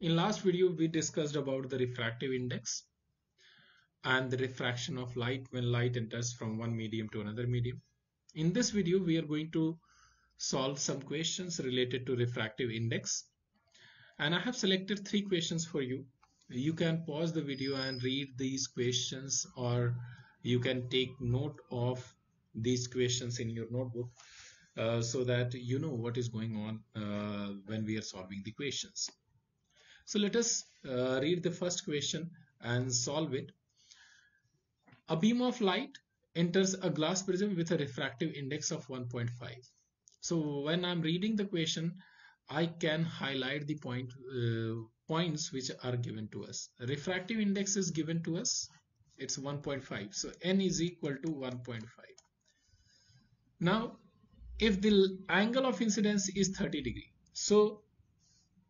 In last video, we discussed about the refractive index and the refraction of light when light enters from one medium to another medium. In this video, we are going to solve some questions related to refractive index. And I have selected three questions for you. You can pause the video and read these questions or you can take note of these questions in your notebook uh, so that you know what is going on uh, when we are solving the questions. So let us uh, read the first question and solve it. A beam of light enters a glass prism with a refractive index of 1.5. So when I'm reading the question, I can highlight the point uh, points which are given to us. Refractive index is given to us. It's 1.5. So n is equal to 1.5. Now, if the angle of incidence is 30 degree, so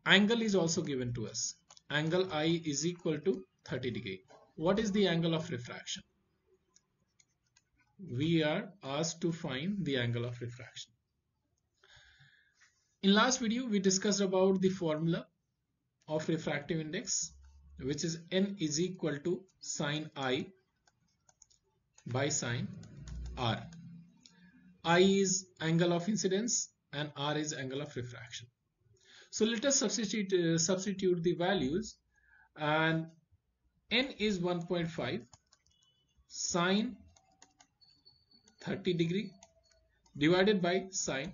angle is also given to us. Angle i is equal to 30 degree. What is the angle of refraction? We are asked to find the angle of refraction. In last video we discussed about the formula of refractive index which is n is equal to sine i by sine r. I is angle of incidence and r is angle of refraction so let us substitute, uh, substitute the values and n is 1.5 sine 30 degree divided by sine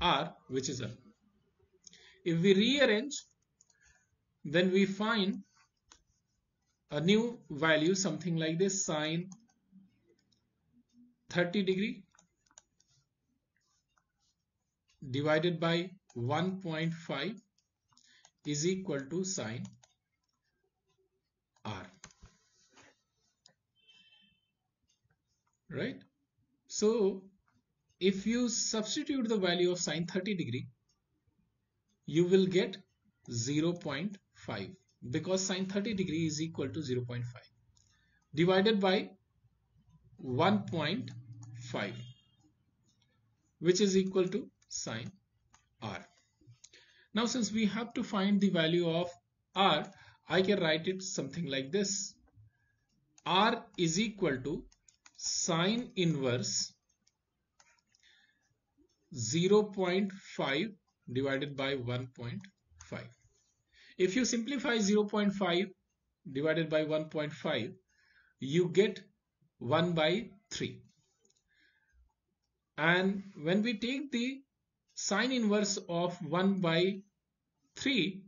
r which is r. If we rearrange then we find a new value something like this sine 30 degree divided by 1.5 is equal to sine r right so if you substitute the value of sine 30 degree you will get 0.5 because sine 30 degree is equal to 0.5 divided by 1.5 which is equal to sine r. Now since we have to find the value of r, I can write it something like this. r is equal to sine inverse 0.5 divided by 1.5. If you simplify 0.5 divided by 1.5, you get 1 by 3. And when we take the sine inverse of 1 by 3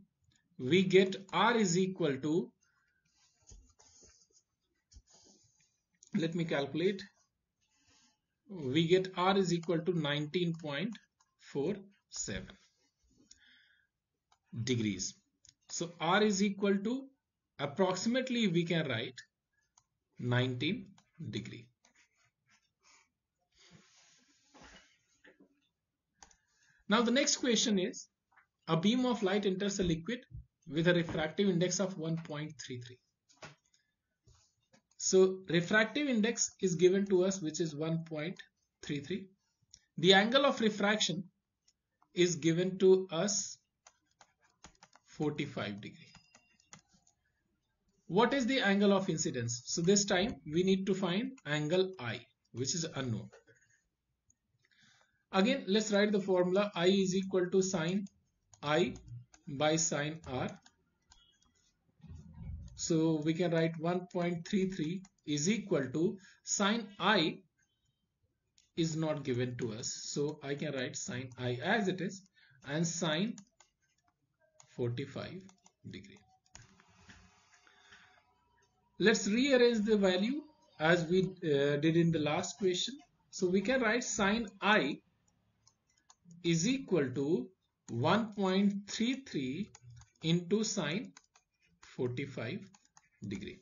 we get r is equal to let me calculate we get r is equal to 19.47 degrees. So r is equal to approximately we can write 19 degree Now the next question is, a beam of light enters a liquid with a refractive index of 1.33. So refractive index is given to us which is 1.33. The angle of refraction is given to us 45 degree. What is the angle of incidence? So this time we need to find angle I which is unknown. Again, let's write the formula I is equal to sine I by sine R. So we can write 1.33 is equal to sine I is not given to us. So I can write sine I as it is and sine 45 degree. Let's rearrange the value as we uh, did in the last question. So we can write sine I is equal to 1.33 into sine 45 degree.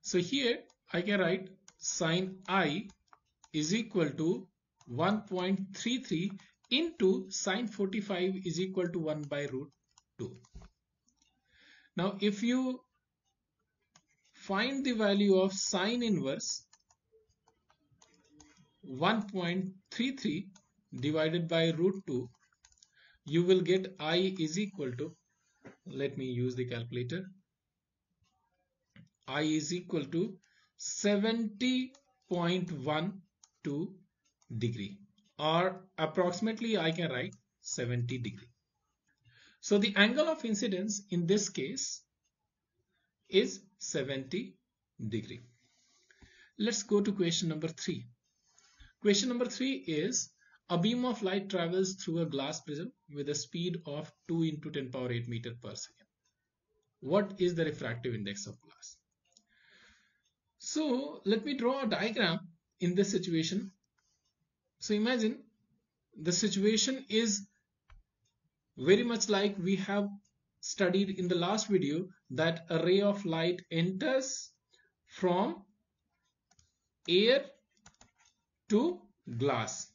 So here I can write sine i is equal to 1.33 into sine 45 is equal to 1 by root 2. Now if you find the value of sine inverse 1.33 divided by root 2 you will get I is equal to let me use the calculator I is equal to 70.12 degree or approximately I can write 70 degree. So the angle of incidence in this case is 70 degree. Let's go to question number 3. Question number 3 is a beam of light travels through a glass prism with a speed of 2 into 10 power 8 meter per second. What is the refractive index of glass? So let me draw a diagram in this situation. So imagine the situation is very much like we have studied in the last video that a ray of light enters from air to glass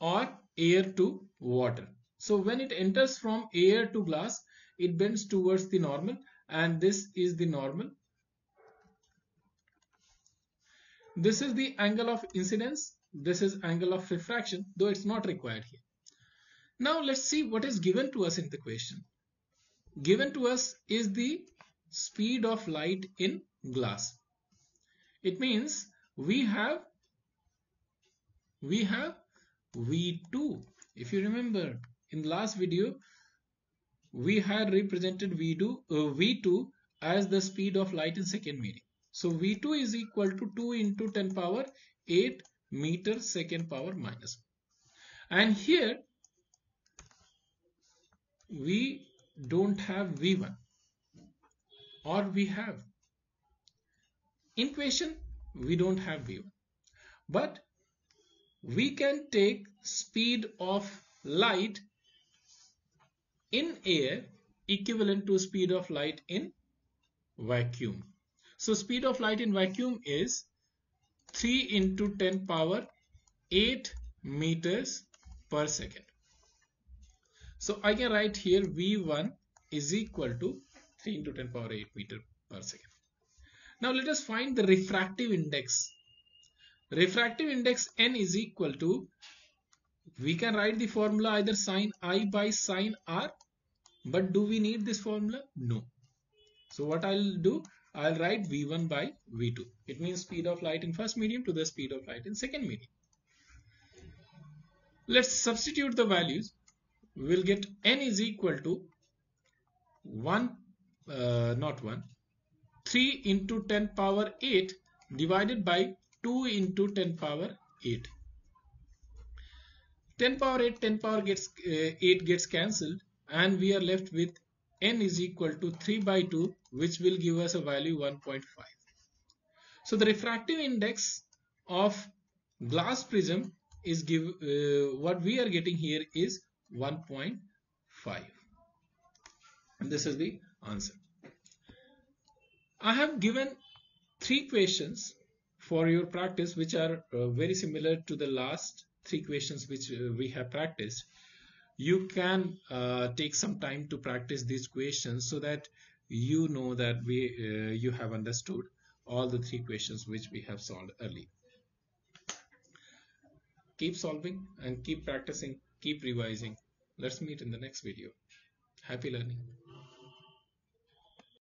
or air to water. So when it enters from air to glass, it bends towards the normal and this is the normal. This is the angle of incidence. This is angle of refraction, though it's not required here. Now let's see what is given to us in the question. Given to us is the speed of light in glass. It means we have we have v2 if you remember in the last video we had represented v2 uh, v2 as the speed of light in second medium so v2 is equal to 2 into 10 power 8 meter second power minus. minus and here we don't have v1 or we have. In question we don't have v1 but we can take speed of light in air equivalent to speed of light in vacuum. So speed of light in vacuum is 3 into 10 power 8 meters per second. So I can write here V1 is equal to 3 into 10 power 8 meter per second. Now let us find the refractive index refractive index n is equal to we can write the formula either sine i by sine r but do we need this formula? No. So what i'll do i'll write v1 by v2 it means speed of light in first medium to the speed of light in second medium. Let's substitute the values. We'll get n is equal to 1 uh, not 1 3 into 10 power 8 divided by 2 into 10 power 8. 10 power 8, 10 power gets uh, 8 gets cancelled and we are left with n is equal to 3 by 2 which will give us a value 1.5. So the refractive index of glass prism is give uh, what we are getting here is 1.5 and this is the answer. I have given three questions for your practice which are uh, very similar to the last three questions which uh, we have practiced you can uh, take some time to practice these questions so that you know that we uh, you have understood all the three questions which we have solved earlier keep solving and keep practicing keep revising. Let's meet in the next video. Happy learning